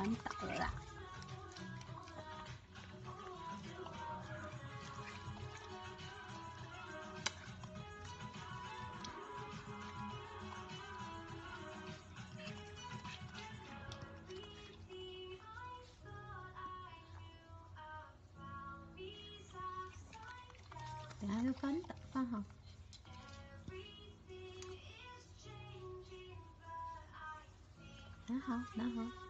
翻倒了啦。để hai đứa cánh tạo con hồng đã không đã không